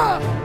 Ah!